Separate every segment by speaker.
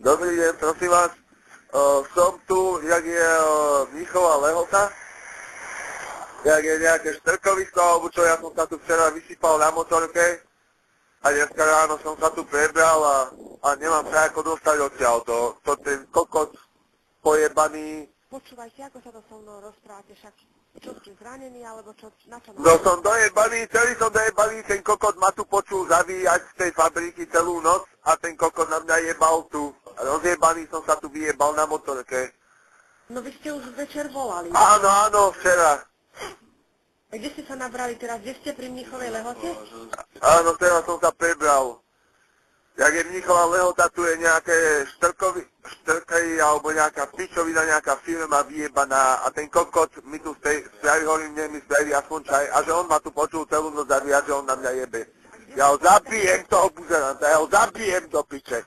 Speaker 1: dobrý deň, prosím vás. Uh, som tu, jak je uh, Mnichová lehota. Jak je nejaké štrkovisko, alebo čo, ja som sa tu včera vysypal na motorke. A dneska ráno som sa tu prebral a, a nemám sa ako dostať odtiaľ. To, to ten kokot pojebaný.
Speaker 2: Počúvajte, ako sa to so mnou rozprávate, však čo ste zranení, alebo čo, na čo
Speaker 1: No som dojebaný, celý som dojebaný, ten kokot ma tu počul zavíjať z tej fabriky celú noc a ten kokot na mňa jebal tu. Rozjebaný som sa tu vyjebal na motorke.
Speaker 2: No vy ste už večer volali.
Speaker 1: Áno, áno, včera.
Speaker 2: A kde ste sa nabrali teraz? Kde ste pri Mnichovej lehote?
Speaker 1: Áno, teraz som sa prebral. Jak je Mnichová lehota, tu je nejaké štrkovi, štrkej, alebo nejaká pičovina, nejaká firma vyjebaná a ten kokot mi tu spraví, hovorím, nie mi spraví aspoň čaj a že on ma tu počul celú noc zavíjať, že on na mňa jebe. Ja ho zabijem toho buzeranta, ja ho zabijem do piče.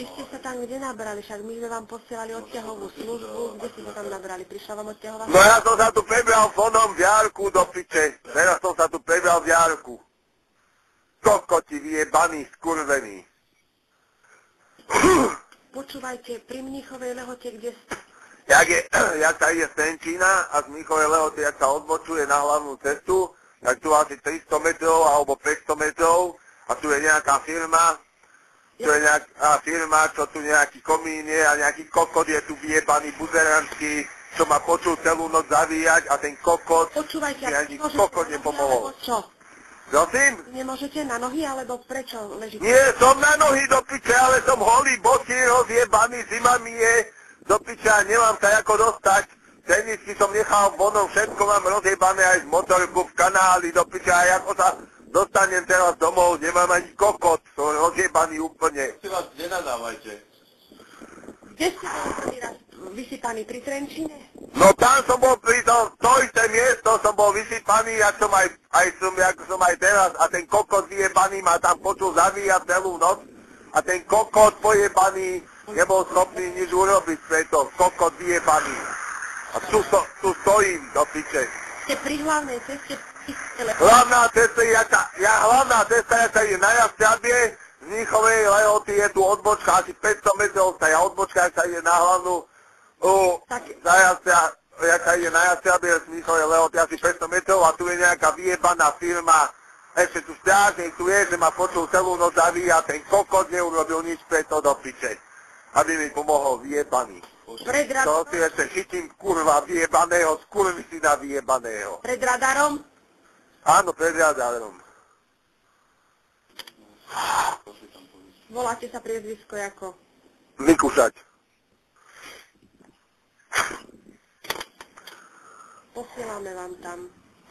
Speaker 2: Vy ste sa tam kde nabrali? Však my sme vám posielali odťahovú službu. Kde ste sa tam nabrali? Prišla vám odťahová
Speaker 1: No ja som sa tu prebral fonom v Jarku do piče. Teraz som sa tu prebral v Jarku. Kokoti vyjebaný, skurvený.
Speaker 2: Počúvajte, pri Mnichovej lehote, kde ste?
Speaker 1: jak, je, jak sa ide z Tenčína a z Michovej Lehoty, jak sa odbočuje na hlavnú cestu, tak tu asi 300 metrov alebo 500 metrov a tu je nejaká firma, tu je nejaká firma, čo tu nejaký komín je a nejaký kokot je tu vyjebaný buzeranský, čo ma počul celú noc zavíjať a ten kokot,
Speaker 2: Počúvajte,
Speaker 1: mi
Speaker 2: a
Speaker 1: ani
Speaker 2: nemôžete
Speaker 1: kokot nepomohol.
Speaker 2: Čo?
Speaker 1: Prosím?
Speaker 2: Nemôžete na nohy, alebo prečo ležíte?
Speaker 1: Nie, som na nohy do piče, ale som holý, bosý, rozjebaný, zima mi je, do piče a nemám sa ako dostať. Tenisky som nechal vonom, všetko mám rozjebané aj z motorku v kanáli do piče a ako sa dostanem teraz domov, nemám ani kokot, som rozjebaný úplne.
Speaker 3: Si vás nenadávajte.
Speaker 2: Kde ste boli raz vysypaní? Pri Trenčine?
Speaker 1: No tam som bol pri to, to isté miesto, som bol vysypaný, jak som aj, aj som, jak som aj teraz a ten kokot vyjebaný ma tam počul zavíjať celú noc a ten kokot pojebaný nebol schopný nič urobiť preto, kokot vyjebaný. A tu, sto, tu stojím do piče.
Speaker 2: Ste pri hlavnej ceste
Speaker 1: Hlavná cesta, ja, sa, ja, hlavná cesta, ja sa ide na Jasťabie, z Mnichovej Lehoty je tu odbočka, asi 500 metrov sa ja odbočka, ja sa ide na hlavnú, uh,
Speaker 2: Tak-
Speaker 1: za Jasťa, ja sa ide na z Mnichovej Lehoty asi 500 metrov a tu je nejaká vyjebaná firma, ešte tu strážnik tu je, že ma počul celú noc zavíjať, ten kokot neurobil nič preto do piče, aby mi pomohol vyjebaný.
Speaker 2: Pred,
Speaker 1: To si ešte chytím kurva vyjebaného, skurvisina vyjebaného.
Speaker 2: pred radarom?
Speaker 1: Áno, pred radarom.
Speaker 2: Voláte sa priezvisko ako?
Speaker 1: Vykúšať.
Speaker 2: Posielame vám tam.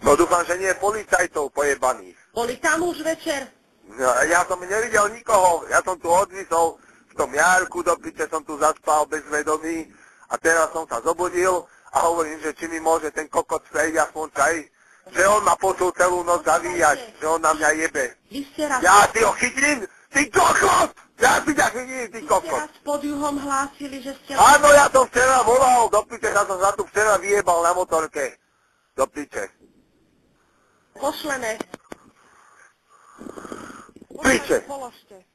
Speaker 1: No dúfam, že nie policajtov pojebaných.
Speaker 2: Boli tam už večer?
Speaker 1: No, ja som nevidel nikoho, ja som tu odvisol v tom jarku, do piče som tu zaspal bez vedomí a teraz som sa zobudil a hovorím, že či mi môže ten kokot spraviť aspoň čaj, že on ma počul celú noc zavíjať, že on na mňa jebe. Ja si ho chytím, ty kokot! Ja si ťa chytím, ty
Speaker 2: vy ste pod juhom hlásili, že ste...
Speaker 1: Áno, ja som včera volal, do piče, ja som sa tu včera vyjebal na motorke. Do piče.
Speaker 2: Pošleme.
Speaker 1: Piče.
Speaker 2: Položte.